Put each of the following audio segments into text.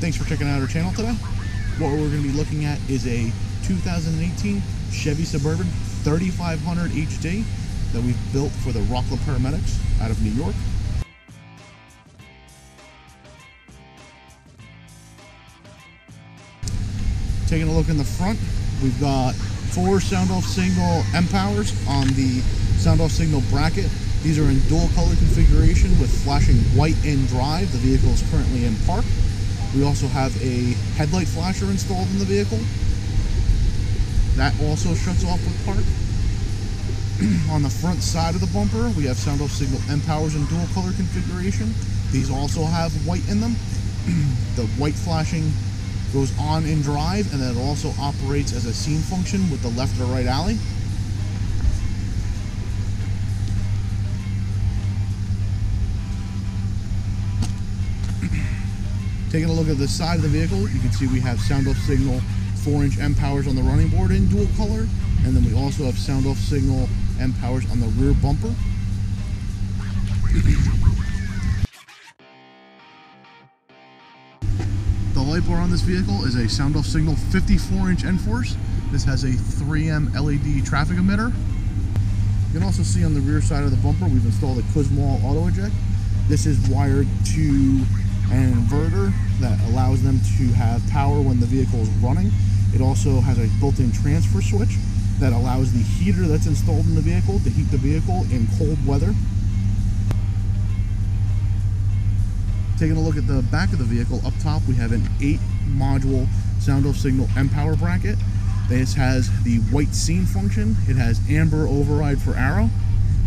thanks for checking out our channel today. What we're going to be looking at is a 2018 Chevy Suburban 3500 HD that we've built for the Rockland Paramedics out of New York. Taking a look in the front, we've got four Soundoff Signal M powers on the Soundoff Signal bracket. These are in dual color configuration with flashing white in drive. The vehicle is currently in park. We also have a headlight flasher installed in the vehicle. That also shuts off with park. on the front side of the bumper, we have Soundoff Signal M powers in dual color configuration. These also have white in them. the white flashing goes on in drive and then it also operates as a scene function with the left or right alley. Taking a look at the side of the vehicle, you can see we have Soundoff Signal 4 inch M powers on the running board in dual color and then we also have Soundoff Signal M powers on the rear bumper. The light bar on this vehicle is a Soundoff Signal 54 inch N-Force. This has a 3M LED traffic emitter. You can also see on the rear side of the bumper we've installed a Kussmaul auto eject. This is wired to an inverter that allows them to have power when the vehicle is running. It also has a built-in transfer switch that allows the heater that's installed in the vehicle to heat the vehicle in cold weather Taking a look at the back of the vehicle, up top we have an 8 module Soundoff Signal M power bracket. This has the white scene function, it has amber override for arrow,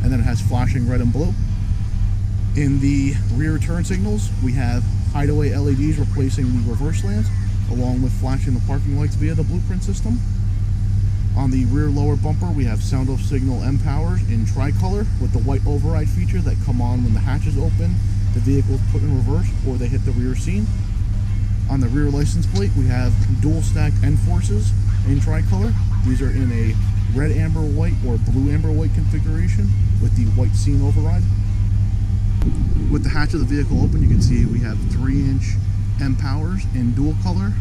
and then it has flashing red and blue. In the rear turn signals, we have hideaway LEDs replacing the reverse lamps, along with flashing the parking lights via the blueprint system. On the rear lower bumper, we have Soundoff Signal M powers in tricolor with the white override feature that come on when the hatch is open the vehicle is put in reverse or they hit the rear scene. On the rear license plate, we have dual stacked N-Forces in tricolor. These are in a red amber white or blue amber white configuration with the white scene override. With the hatch of the vehicle open, you can see we have 3 inch M powers in dual color.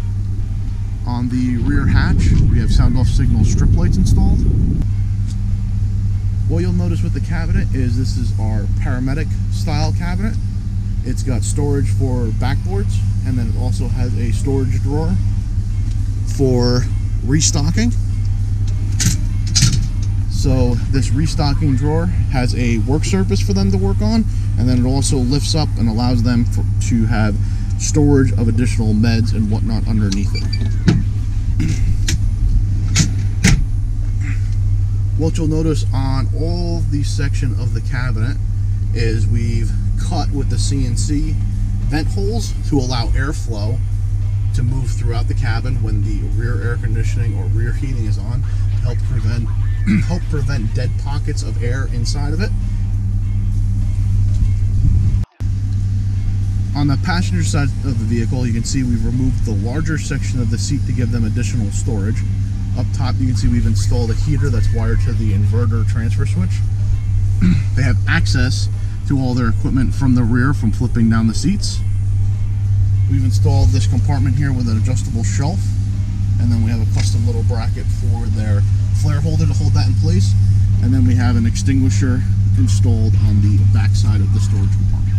On the rear hatch, we have Soundoff Signal strip lights installed. What you'll notice with the cabinet is this is our paramedic style cabinet. It's got storage for backboards and then it also has a storage drawer for restocking. So this restocking drawer has a work surface for them to work on and then it also lifts up and allows them for, to have storage of additional meds and whatnot underneath it. what you'll notice on all the section of the cabinet is we've cut with the CNC vent holes to allow airflow to move throughout the cabin when the rear air conditioning or rear heating is on to help prevent help prevent dead pockets of air inside of it. On the passenger side of the vehicle, you can see we've removed the larger section of the seat to give them additional storage. Up top, you can see we've installed a heater that's wired to the inverter transfer switch. they have access to all their equipment from the rear from flipping down the seats. We've installed this compartment here with an adjustable shelf and then we have a custom little bracket for their flare holder to hold that in place and then we have an extinguisher installed on the back side of the storage compartment.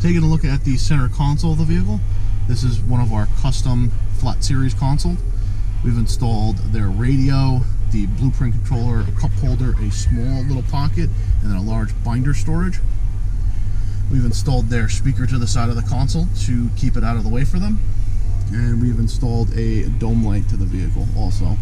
Taking a look at the center console of the vehicle, this is one of our custom flat series consoles. We've installed their radio, the blueprint controller, a cup holder, a small little pocket, and then a large binder storage. We've installed their speaker to the side of the console to keep it out of the way for them. And we've installed a dome light to the vehicle also